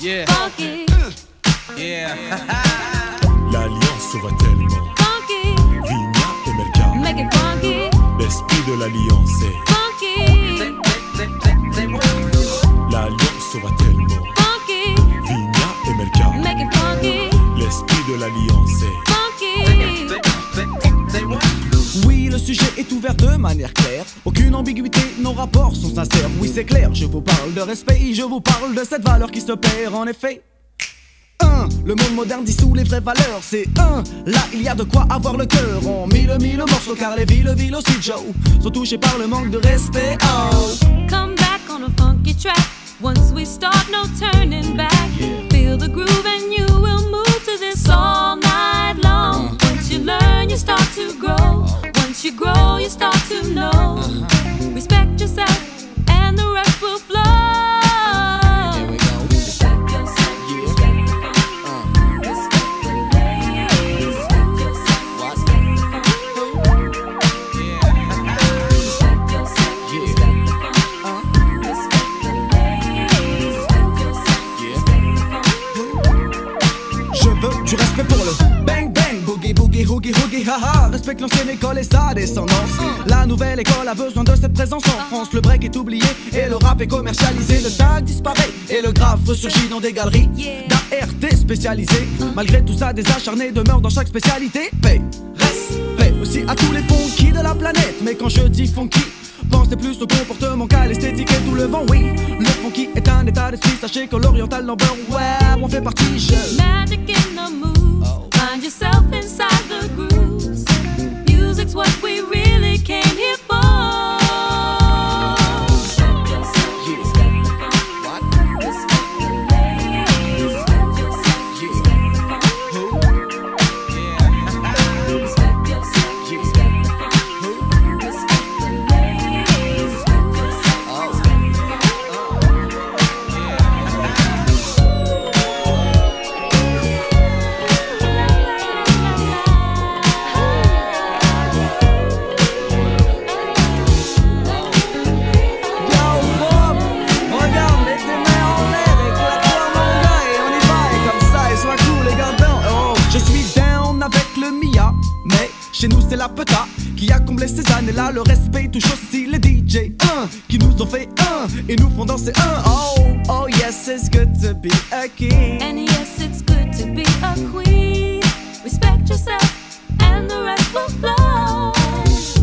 Yeah, funky, yeah. L'alliance va tellement. funky, Vigna et Melka. make it funky, L'esprit de l'alliance est. funky, L'alliance va tellement. funky, Vigna et Melka. make it funky, L'esprit de l'alliance est. funky. Oui, le sujet est ouvert de manière claire. Ambiguïté, nos rapports sont sincères. Oui, c'est clair, je vous parle de respect, je vous parle de cette valeur qui se perd en effet. 1. Le monde moderne dissout les vraies valeurs, c'est 1. Là, il y a de quoi avoir le cœur en mille, mille morceaux, car les villes, villes aussi, Joe, sont touchées par le manque de respect. Oh. Come back on a funky track. Once we start, no turning back. Feel the groove and you will move to this all night long. Once you learn, you start to grow. Haha. Respecte l'ancienne école et sa descendance. La nouvelle école a besoin de cette présence en France. Le break est oublié et le rap est commercialisé. Le tag disparaît et le graphe ressurgit dans des galeries d'ART spécialisées. Malgré tout ça, des acharnés demeurent dans chaque spécialité. Paix, respect aussi à tous les funky de la planète. Mais quand je dis funky, Pensez plus au comportement qu'à l'esthétique et tout le vent, oui. Le funky est un état d'esprit, sachez que l'oriental number, ouais, on fait partie, je. Magic in the moves. Find yourself inside the grooves. What we really qui a comblé ces années-là. Le respect touche aussi les DJ, un, qui nous ont fait un et nous font danser un. Oh, oh yes, it's good to be a king. And yes, it's good to be a queen. Respect yourself, and the rest will flow.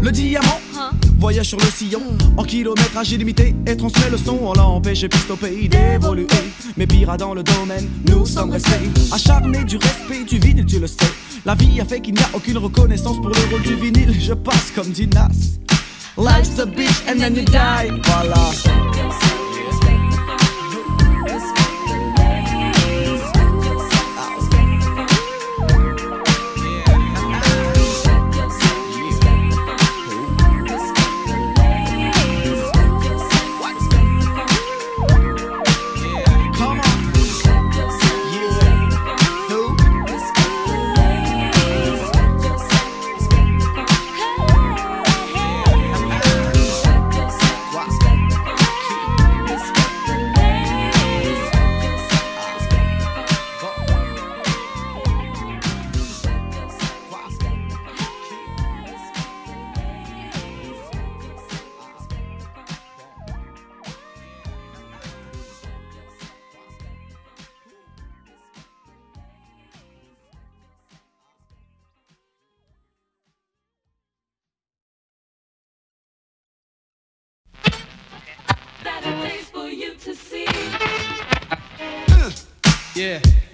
Le diamant Huh? voyage sur le sillon en kilométrage illimité et transmet le son. On l'a empêché piste au pays d'évoluer. Mais pire dans le domaine, nous sommes restés acharnés du respect du vinyle, tu le sais. La vie a fait qu'il n'y a aucune reconnaissance pour le rôle du vinyle. Je passe comme dit Nas. Life's a bitch and then you die. Voilà.